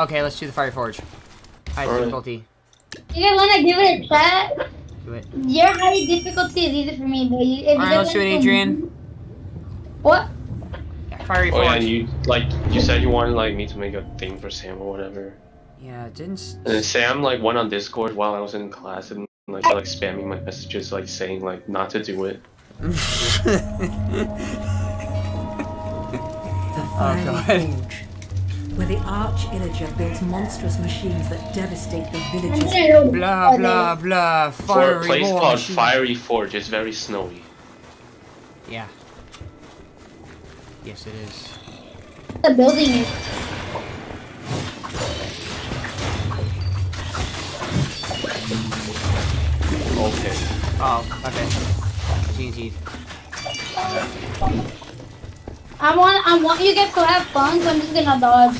Okay, let's do the Fire Forge. High Alright. difficulty. You guys wanna give it a shot? Do it. Your high difficulty is easy for me, but you, if you Alright, guys let's do it, Adrian. What? Yeah, Fiery Oh Forge. yeah, and you like you said you wanted like me to make a thing for Sam or whatever. Yeah, it didn't. And then Sam like went on Discord while I was in class and like like spamming my messages like saying like not to do it. The Oh, Fiery God. Forge, where the Arch Illager builds monstrous machines that devastate the villages. gonna blah blah blah. For Fiery a place Forge. called Fiery Forge, it's very snowy. Yeah. Yes, it is. The building is. Okay. Oh, okay. GG. I want, I want you guys to have fun, so I'm just gonna dodge.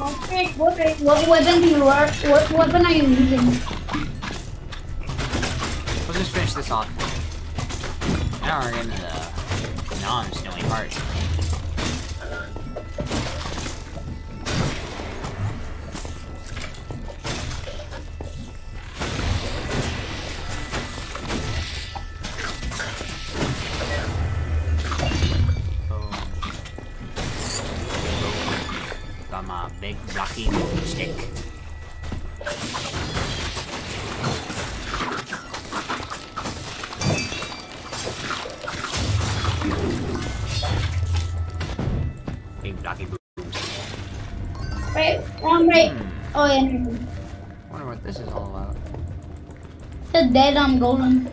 Okay, What, what weapon do you work? What weapon are you using? We'll just finish this off. Now we're the non-snowy part. Big blocky stick. Big blocky boom. Right, um, right. Hmm. Oh yeah. Wonder what this is all about. the dead um golem.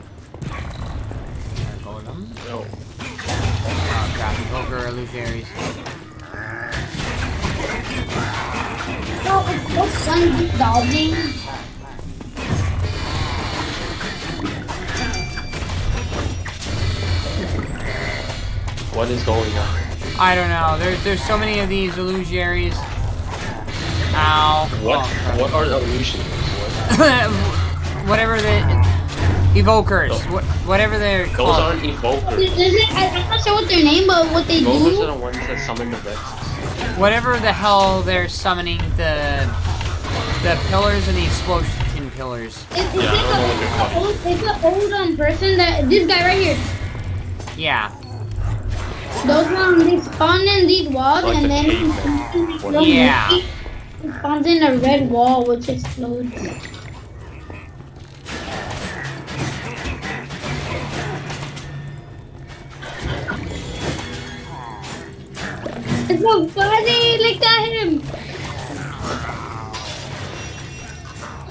There, golem. No. Oh crap, Evoker illusionaries. It's so fun just dodging. What is going on? I don't know. There's there's so many of these illusionaries. Ow. What Oh, what are the illusions? What? whatever the evokers. Oh. What whatever they're Those called. aren't evokers. I, I'm not sure what their name, but what they Evokers do. are the ones that summon the Vex. Whatever the hell they're summoning the the pillars and the explosion pillars. It's, it's Yeah, I don't know what they're like called. a old, it's an old um, person that this guy right here. Yeah. Those um they spawn in these walls Like and the then cavemen. Yeah. it spawns in a red wall which explodes. It's so funny! Look at him!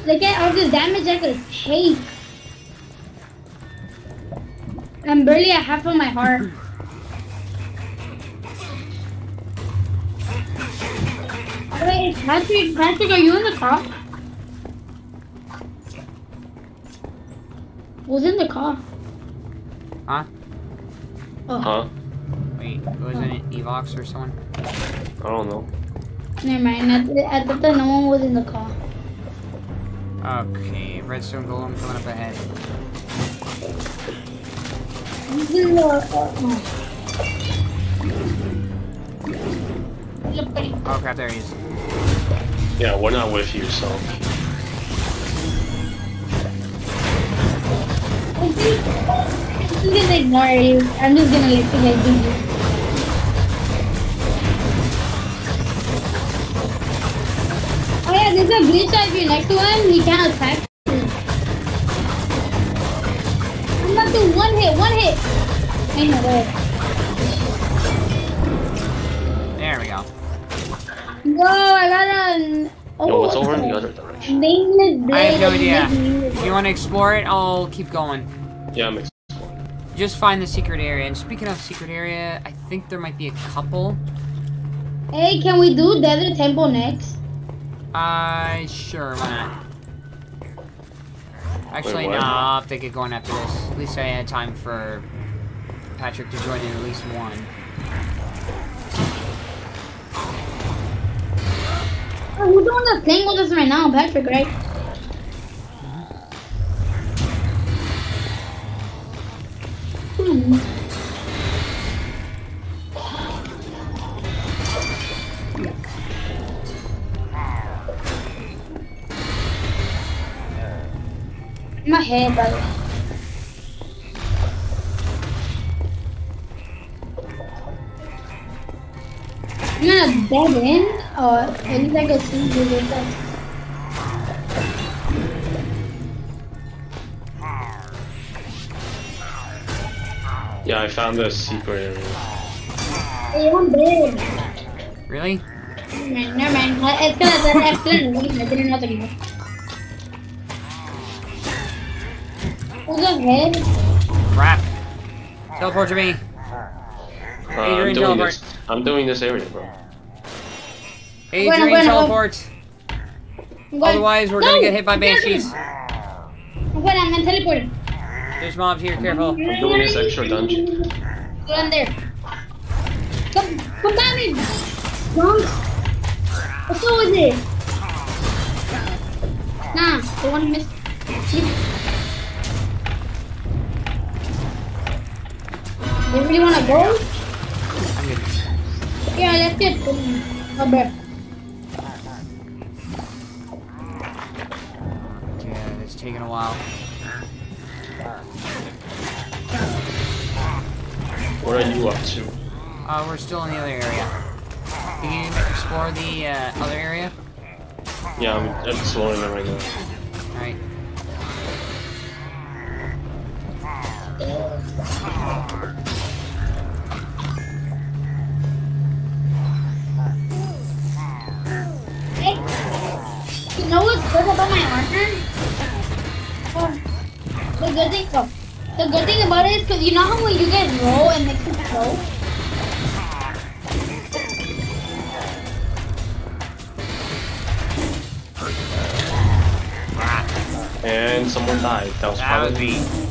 Look at all this damage I could take. I'm barely at half of my heart. Wait, Patrick, Patrick, are you in the car? Who's in the car? Huh? Oh, Huh? Wait, wasn't it Evox or someone? I don't know. never mind. I, th- I thought that no one was in the car. Okay, redstone golem coming up ahead. This is the. Oh. Look, buddy. Crap, there he is. Yeah, we're not with you, so. I'm just gonna ignore you. I'm just gonna let you guys do this. Yeah, there's a glitch that if you're next to him, he can't attack you. I'm about to one hit, one hit. Ain't no way. There we go. Yo, I got a. Oh, No, it's over in the other direction. Nameless. I have no idea. If you want to explore it, I'll keep going. Yeah, I'm exploring. Just find the secret area. And speaking of secret area, I think there might be a couple. Hey, can we do Desert Temple next? I sure, why not? Actually, no, nah, I'll have to get going after this. At least I had time for Patrick to join in at least one. Oh, we're doing the thing with us right now, Patrick, right? Mm-hmm. Hmm. Head, by the way. I'm in a dead end, or it looks like a single dead Yeah, I found the secret area. Hey, I'm dead. Really? Never mind, never mind. I- It's gonna, it's gonna. I didn't know that anymore. Who's ahead? Crap. Teleport to me. Uh, Adrian, I'm doing teleport. this. I'm doing this area, bro. Adrian, bueno. teleport. I'm Otherwise, we're No! gonna get hit by I'm banshees. I'm going, I'm gonna teleport. There's mobs here, careful. I'm doing this extra dungeon. Go in there. Come, come at me! Drunk! What's up with it? Nah, the one missed. They really wanna go? Yeah, let's get a bear. Yeah, it's taking a while. What are you up to? Uh, we're still in the other area. Can you explore the uh, other area? Yeah, I'm exploring it right now. Alright. Hey, what's my armor? Oh, the good thing, oh, the good thing about it is because you know how when you get roll and makes it slow? And someone died. That was That probably be.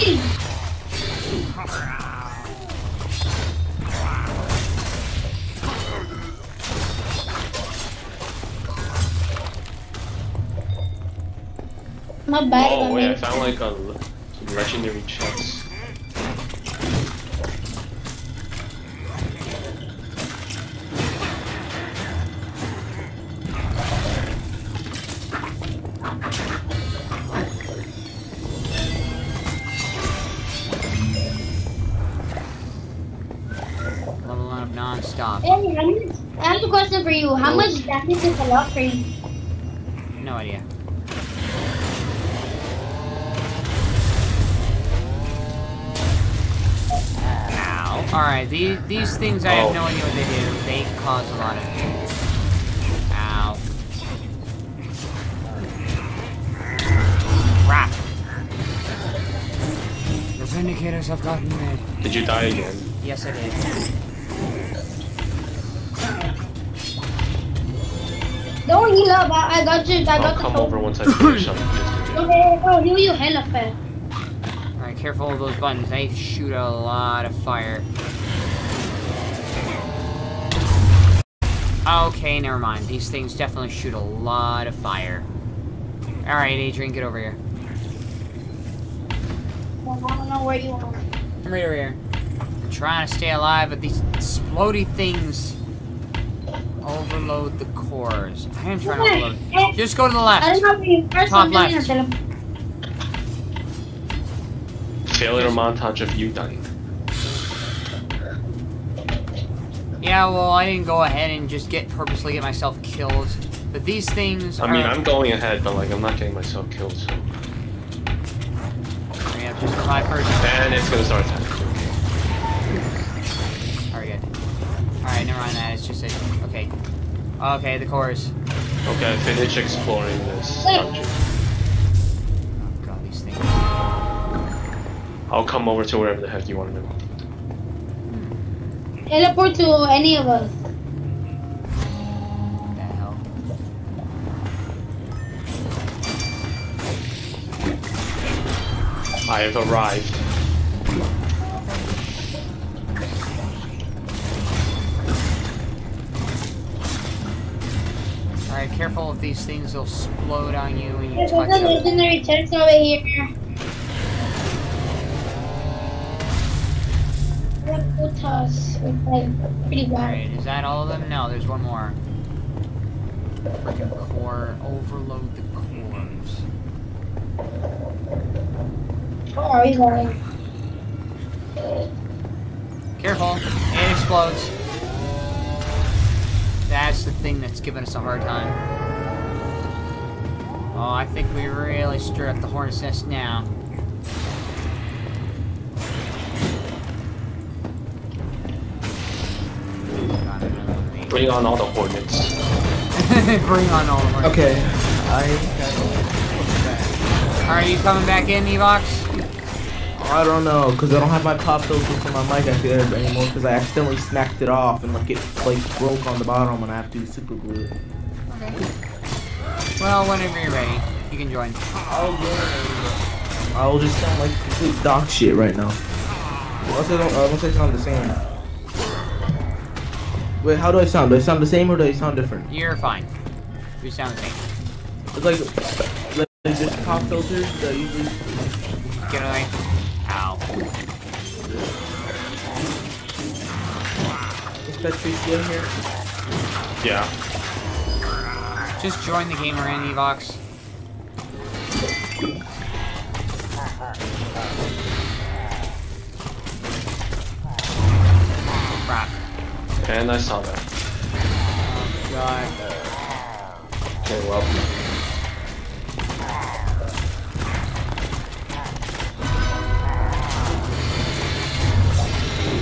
You're bad. Oh wait, I found like a legendary chest. I have a question for you. How much damage is a lot for you? No idea. Ow. Alright, these, these things I have Oh. no idea what they do. They cause a lot of... Ow. Crap. The Vindicators have gotten me. Did you die again? Yes, I did. Don't heal up. I, I got you. I got I'll the come phone. over once I finish up this video. Okay, oh, heal you hella fast. Alright, careful of those buttons. They shoot a lot of fire. Okay, never mind. These things definitely shoot a lot of fire. Alright, Adrian, get over here. Well, I don't know where you are. I'm right over here. I'm trying to stay alive, but these explodey things overload the cores. I am trying to overload. Just go to the I left. don't know where you are. so Top left. gonna tell him. Failure montage of you dying. Yeah, well, I didn't go ahead and just get purposely get myself killed. But these things I mean, are... I'm going ahead, but like I'm not getting myself killed. So. Hurry up, just revive first. And it's gonna start attacking. Alright, good. Alright, never mind that. It's just a... Okay. Okay, the cores. Okay, finish exploring this Wait. dungeon. Oh god, these things. I'll come over to wherever the heck you want to go. Hmm. Teleport to any of us. What the hell? I have arrived. Careful with these things, they'll explode on you when you There's touch a them. legendary chest over here. Reputas. It's like pretty bad. Alright, is that all of them? No, there's one more. Freaking core. Overload the cores. Oh, Where are we going? Careful, it explodes. That's the thing that's giving us a hard time. Oh, I think we really stir up the hornet's nest now. Got another one. Bring on all the hornets. Bring on all the hornets. Okay. I Are you coming back in, Evox? I don't know, cause I don't have my pop filter for my mic active anymore, cause I accidentally smacked it off and like it like broke on the bottom and I have to super glue it. Okay. Well, whenever you're ready, you can join. I'll I'll just sound like complete dog shit right now. Unless I don't, uh, unless I sound the same. Wait, how do I sound? Do I sound the same or do I sound different? You're fine. You sound the same. It's like, like this pop filter that usually. Get away. Ow. Is that Tracy in here? Yeah. Just join the game in, Evox. Crap. And I saw that. God. Okay, well.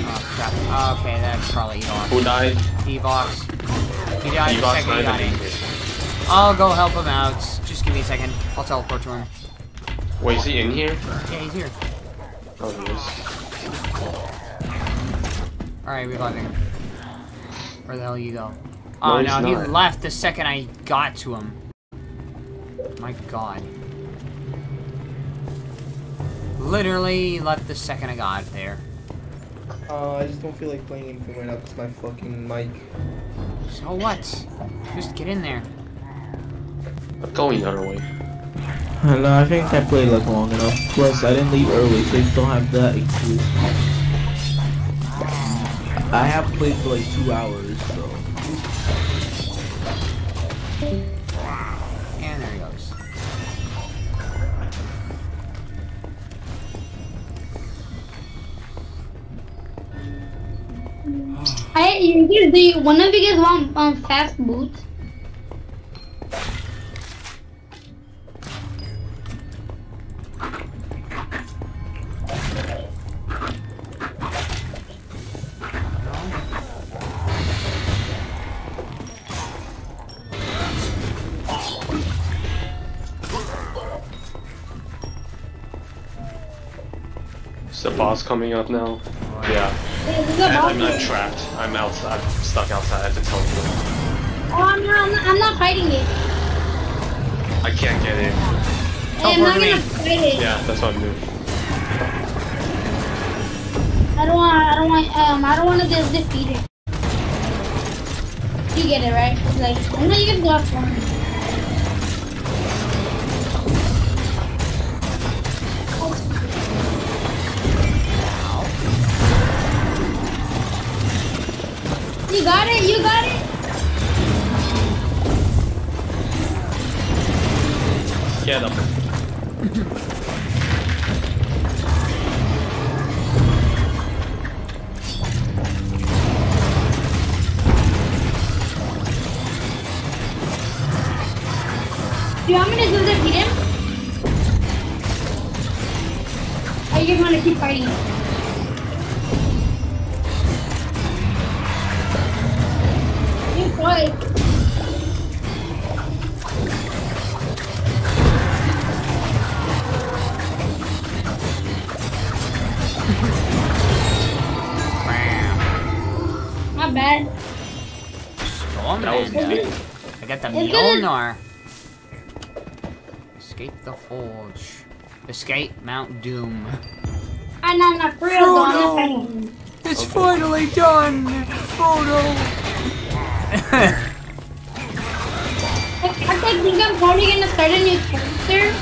Oh, crap. Okay, that's probably Evox. Who died? Evox. He died the Evox second he got have in. been here. I'll go help him out. Just give me a second. I'll teleport to him. Wait, is he in here? Yeah, he's here. Oh, he is. Alright, reviving. Him. Where the hell you go? No, Oh no, he not. left the second I got to him. My god. Literally left the second I got there. Uh, I just don't feel like playing anything right now because my fucking mic. So what? Just get in there. I'm going the other way. No, I think I played like long enough. Plus, I didn't leave early, so you don't have that excuse. I have played for like two hours, so. And there he goes. I, you guys, do you, one of you guys want um, fast boots? Boss coming up now? Yeah. This is a And boss I'm not fight. trapped. I'm outside. I'm stuck outside. I have to tell you. Oh, I'm not, I'm not, I'm not fighting it. I can't get in. I'm not me. gonna fight it. Yeah, that's what I'm doing. I don't want, I don't want, um, I don't want to just defeat it. You get it, right? It's like, I know you can go up for me. You got it, you got it. Get him. Not bad. Storm That was Man. easy. I got the It's. Mjolnir. Escape the Forge. Escape Mount Doom. I'm not, not for real though. I'm not fighting. It's finally done! Photo! I, think I'm probably gonna start a new character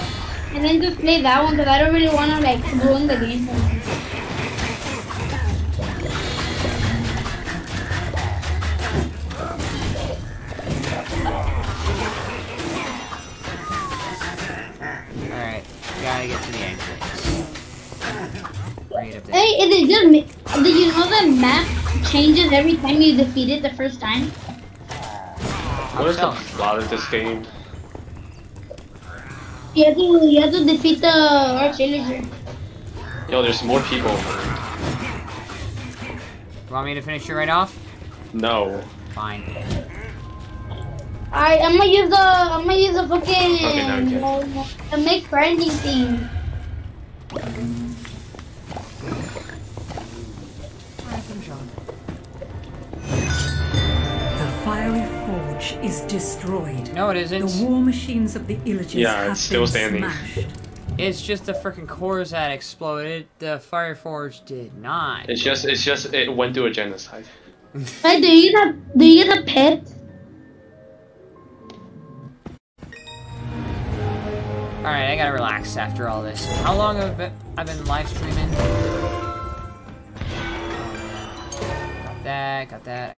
and then just play that one because I don't really want to like ruin the game. Up there. Is it? Did you know the map changes every time you defeat it the first time? What is the plot of this game? You have to you have to defeat the arch-illager. Yo, there's more people. You want me to finish you right off? No. Fine. Alright, I'm gonna use the I'm gonna use the fucking Okay, now you can. uh, the make friendly thing. Forge is destroyed. No, it The war machines of the Illagers Yeah, have it's still been standing. smashed. It's just the freaking cores that exploded. The Fire Forge did not. It's just, it's just, it went through a genocide. Hey, do you get do you get a pet? Alright, I gotta relax after all this. How long have I been, I've been live streaming? Got that, got that.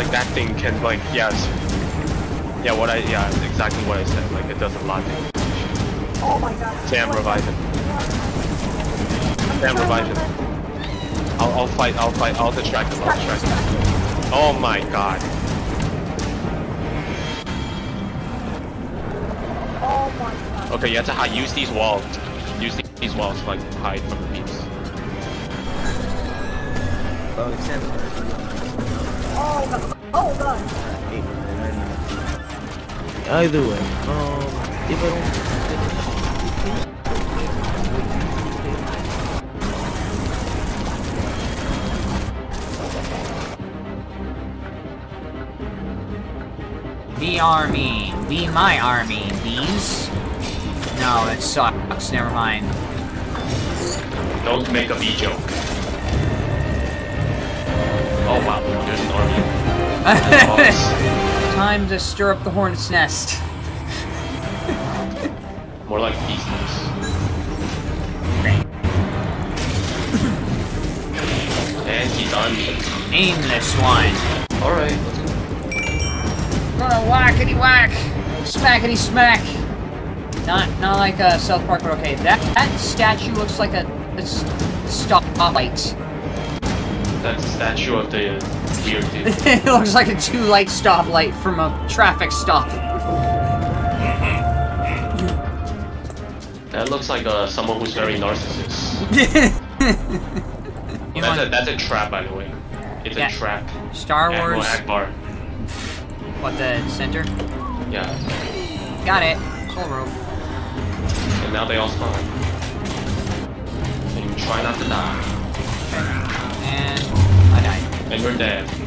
Like that thing can, like, yes. Yeah, what I, yeah, exactly what I said. Like, it does a lot. Oh my god. Sam, revive him. Sam, revive him. I'll, I'll fight, I'll fight, I'll distract him, I'll distract him. Oh my god. Okay, you have to hide, use these walls. Use the- these walls to, like, hide from the beams. Oh, Sam's Either way, um, if I don't finish, Be army. Be my army, bees. No, that sucks. Never mind. Don't make a B joke. Time to stir up the hornet's nest. more like beasties. And he's on me. Aim this one. Alright, Gonna whackety whack. Smackety smack. Not not like a South Park, but okay. That that statue looks like a, a stoplight. that's the statue of the uh, weird dude. it looks like a two light stoplight from a traffic stop. That looks like uh, someone who's very narcissist. You That's a, that's a trap, by the way. It's Yeah. a trap. Star Wars? Ackbar. What the center? Yeah. Got it. Full rope. And now they all spawn. And you try not to die. And I died. And you're dead.